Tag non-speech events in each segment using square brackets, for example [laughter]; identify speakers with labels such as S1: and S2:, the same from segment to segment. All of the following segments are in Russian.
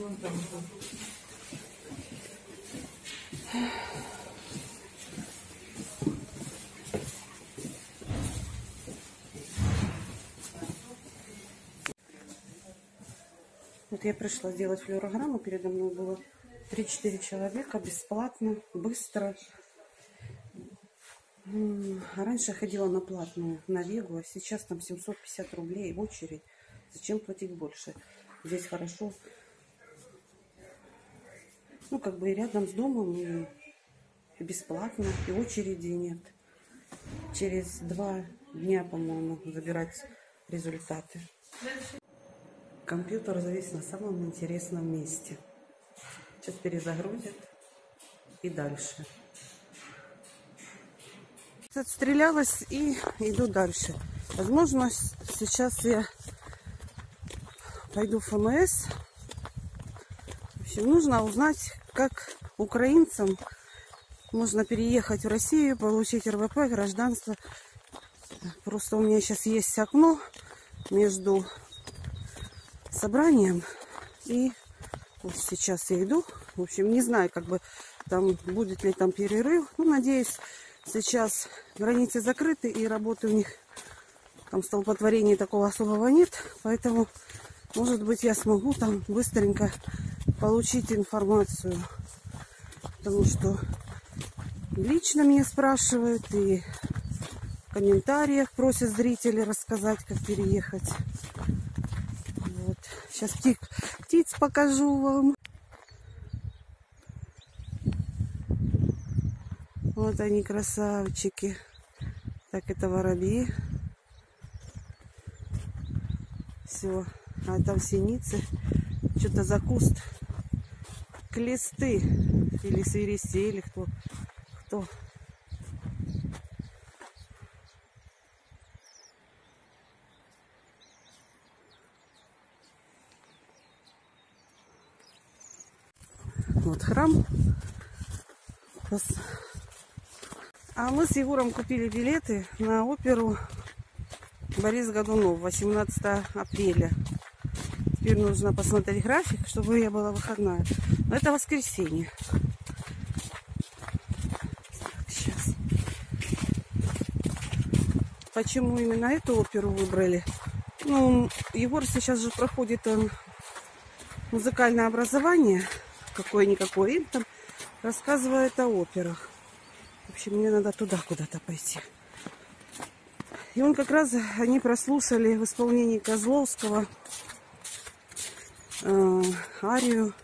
S1: Вот я пришла сделать флюорограмму, передо мной было 3-4 человека, бесплатно, быстро. Раньше ходила на платную, на Вегу, а сейчас там 750 рублей в очередь. Зачем платить больше? Здесь хорошо. Ну, как бы и рядом с домом, и, бесплатно, и очереди нет. Через два дня, по-моему, забирать результаты. Компьютер завис на самом интересном месте. Сейчас перезагрузит и дальше. Отстрелялась и иду дальше. Возможно, сейчас я пойду в ФМС. Нужно узнать, как украинцам можно переехать в Россию, получить РВП, гражданство. Просто у меня сейчас есть окно между собранием и вот сейчас я иду. В общем, не знаю, как бы там будет ли там перерыв. Ну, надеюсь, сейчас границы закрыты и работы у них там столпотворения такого особого нет. Поэтому, может быть, я смогу там быстренько получить информацию. Потому что лично меня спрашивают и в комментариях просят зрители рассказать, как переехать. Вот. Сейчас птиц, птиц покажу вам. Вот они красавчики. Так, это воробьи. Все. А там синицы. Что-то за куст. Клесты. Или свиристи, или кто. Кто. Вот храм. А мы с Егором купили билеты на оперу Борис Годунов 18 апреля. Теперь нужно посмотреть график, чтобы я была выходная. Но это воскресенье. Сейчас. Почему именно эту оперу выбрали? Ну, Егор сейчас же проходит он музыкальное образование какое-никакое. И там рассказывает о операх. В общем, мне надо туда куда-то пойти. И он как раз, они прослушали в исполнении Козловского э, арию,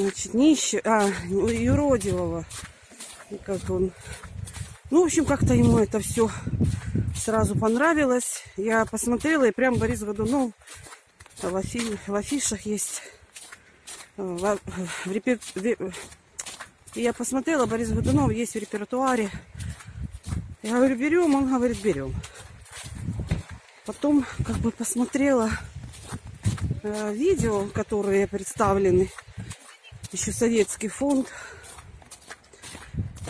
S1: значит, нищего, а, юродивого. Как он... Ну, в общем, как-то ему это все сразу понравилось. Я посмотрела, и прям Борис Годунов в, афи- в афишах есть. В, в репер- в- я посмотрела, Борис Годунов есть в репертуаре. Я говорю, берем, он говорит, берем. Потом как бы посмотрела э, видео, которые представлены. Еще советский фонд.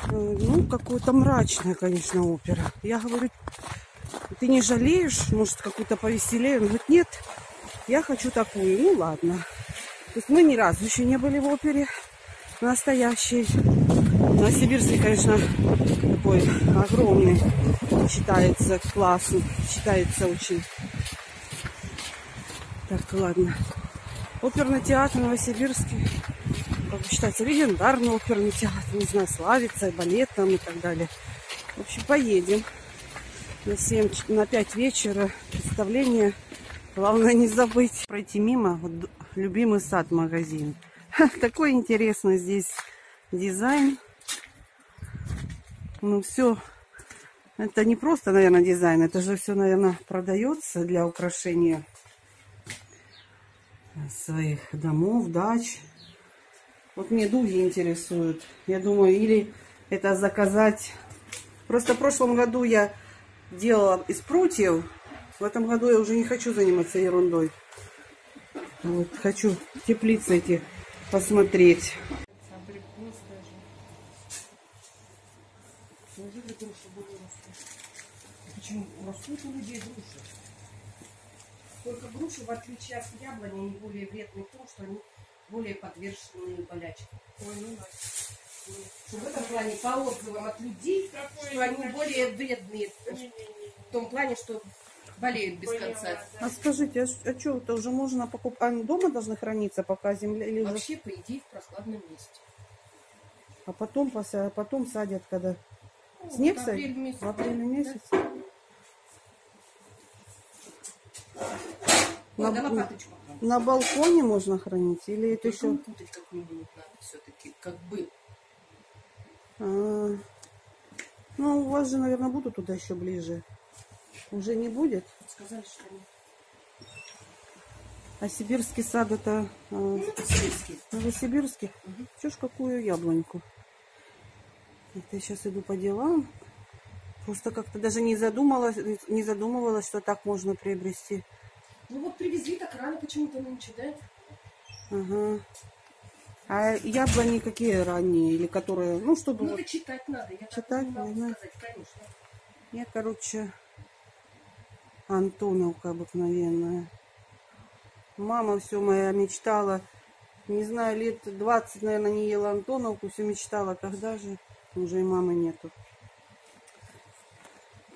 S1: Э, ну, какое-то мрачная, конечно, опера. Я говорю, ты не жалеешь, может, какую-то повеселее? Он говорит, нет, я хочу такую. Ну, ладно. То есть мы ни разу еще не были в опере настоящей. Новосибирский, конечно, такой огромный, считается классный, считается очень. Так, ладно. Оперный театр Новосибирский, как бы считается, легендарный оперный театр, не знаю, славится балетом и так далее. В общем, поедем на 7, ч- на 5 вечера представление. Главное не забыть пройти мимо. Вот любимый сад магазин. [laughs] Такой интересный здесь дизайн. Ну все, это не просто, наверное, дизайн, это же все, наверное, продается для украшения своих домов, дач. Вот мне дуги интересуют. Я думаю, или это заказать. Просто в прошлом году я делала из прутьев. В этом году я уже не хочу заниматься ерундой. Вот, хочу теплицы эти посмотреть. Почему? У людей груши. Только груши, в отличие от
S2: яблони, они более вредны тем, что они более подвержены болячкам.
S3: Ой, ну да.
S2: Что в этом плане по отзывам от людей,
S3: Какой
S2: что они более вредные в том плане, что болеют без
S3: Поняла,
S2: конца.
S3: да.
S1: А скажите, а, а что, это уже можно покупать? Они дома должны храниться, пока земля или уже-
S2: Вообще, по идее, в прохладном месте.
S1: А потом, а потом садят, когда
S2: Ну,
S1: снег
S2: в
S1: садят?
S2: апрель месяц,
S1: В апреле
S2: да,
S1: месяце?
S2: да.
S1: На-
S2: Ой, да лопаточку.
S1: На балконе можно хранить? Или это еще...
S2: надо все-таки, как бы.
S1: А, Ну, у вас же, наверное, будут туда еще ближе. Уже не будет?
S2: Сказали, что нет.
S1: А сибирский сад это а,
S2: Ну, это сельский.
S1: Новосибирский? Чё ж какую яблоньку? Это я сейчас иду по делам. Просто как-то даже не задумалась, не задумывалась, что так можно приобрести.
S2: Ну вот привезли так рано почему-то нынче, да?
S1: Ага. А яблони какие ранние или которые, ну, чтобы
S2: Ну
S1: вот...
S2: это читать надо. Я
S1: Читать,
S2: не могу сказать, конечно.
S1: Я, короче, Антоновка обыкновенная. Мама все моя мечтала, не знаю, лет 20, наверное, не ела Антоновку, все мечтала, когда же, уже и мамы нету.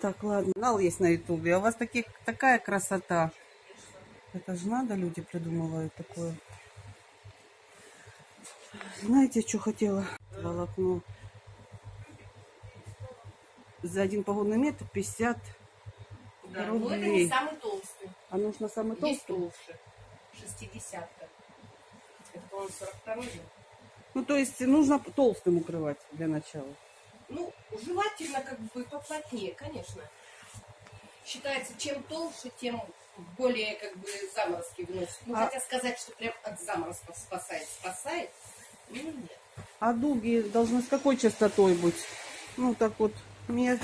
S1: Так, ладно, канал есть на ютубе, а у вас таких, такая красота. Это же надо, люди придумывают такое. Знаете, что хотела? Волокно. За один погодный метр 50.
S2: Да, но это
S1: Рублей.
S2: не самый толстый.
S1: А нужно самый
S2: Есть
S1: толстый?
S2: толще. Шестидесятка. Это, по-моему, 42 же.
S1: Ну, то есть нужно толстым укрывать для начала.
S2: Ну, желательно как бы поплотнее, конечно. Считается, чем толще, тем более как бы заморозки выносит. Ну,
S1: А-
S2: хотя сказать, что прям от заморозков спасает, спасает, ну, нет.
S1: А дуги должны с какой частотой быть? Ну, так вот, мер...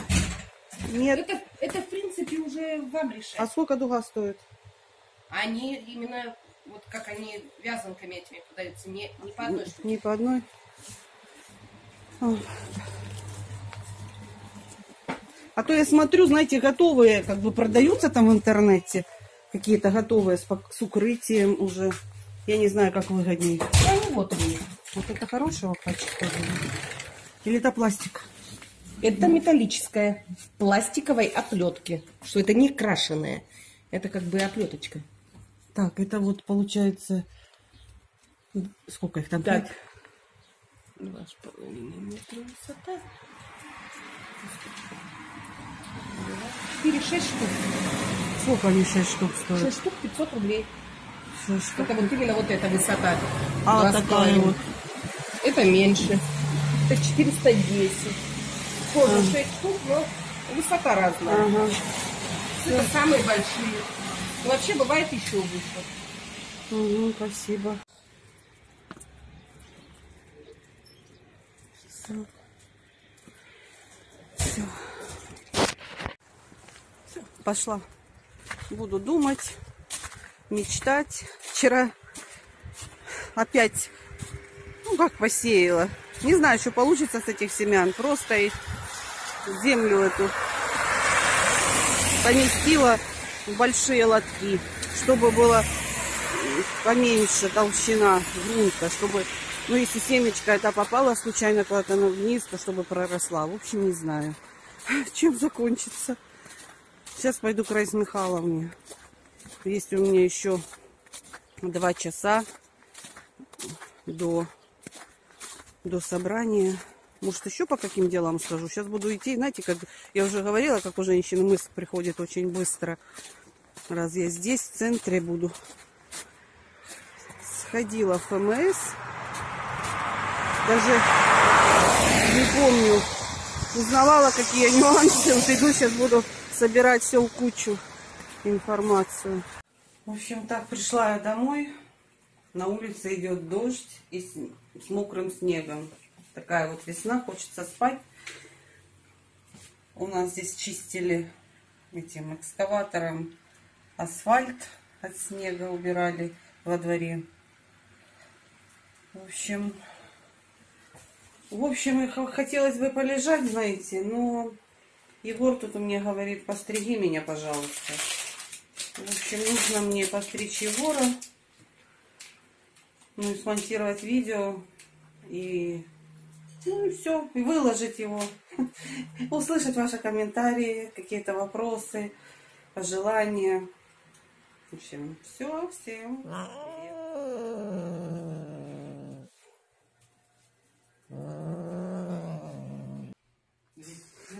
S1: мер-
S2: Это, это, в принципе, уже вам решать.
S1: А сколько дуга стоит?
S2: Они именно, вот как они вязанками этими подаются, не, не по одной штуке.
S1: Не по одной. А то я смотрю, знаете, готовые, как бы продаются там в интернете. Какие-то готовые с, укрытием уже. Я не знаю, как выгоднее.
S2: Ну, вот они.
S1: Вот это хорошего качества. Или это пластик?
S2: Это металлическая, в пластиковой оплетке. Что это не крашеная. Это как бы оплеточка.
S1: Так, это вот получается... Сколько их там?
S2: Так.
S1: Пять?
S2: Два с половиной метра высота. Четыре, шесть штук.
S1: Сколько они 6 штук стоят?
S2: Шесть штук 500 рублей.
S1: Шесть штук.
S2: Это вот именно вот эта высота.
S1: А, такая вот.
S2: Это меньше. Это 410. Тоже
S1: А.
S2: 6 штук, но высота разная.
S1: Ага.
S2: Это самые большие. Но вообще бывает еще выше.
S1: Угу, спасибо. Все. Все. Пошла. Буду думать, мечтать. Вчера опять, ну как посеяла. Не знаю, что получится с этих семян. Просто их землю эту поместила в большие лотки, чтобы было поменьше толщина грунта, чтобы, ну, если семечко это попало случайно куда-то на- вниз, то чтобы проросла. В общем, не знаю, [laughs] чем закончится. Сейчас пойду к Раисе Михайловне. Есть у меня еще два часа до, до собрания. Может, еще по каким делам скажу. Сейчас буду идти. Знаете, как я уже говорила, как у женщины мысль приходит очень быстро. Раз я здесь, в центре буду. Сходила в ФМС. Даже не помню. Узнавала, какие нюансы. Вот иду, сейчас буду собирать все в кучу информацию. В общем, так, пришла я домой. На улице идет дождь и с, с мокрым снегом. Такая вот весна, хочется спать. У нас здесь чистили этим экскаватором асфальт от снега убирали во дворе. В общем, в общем, хотелось бы полежать, знаете, но Егор тут у меня говорит, постриги меня, пожалуйста. В общем, нужно мне постричь Егора. ну и смонтировать видео и ну и все, и выложить его. [laughs] Услышать ваши комментарии, какие-то вопросы, пожелания. В общем, все, всем.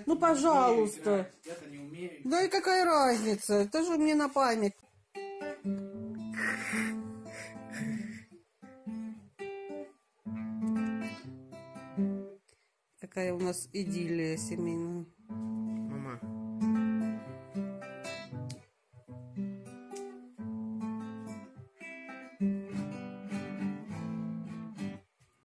S1: Ну, пожалуйста.
S4: Я-то не умею.
S1: Да и какая разница? Это же мне на память. Такая у нас идиллия семейная.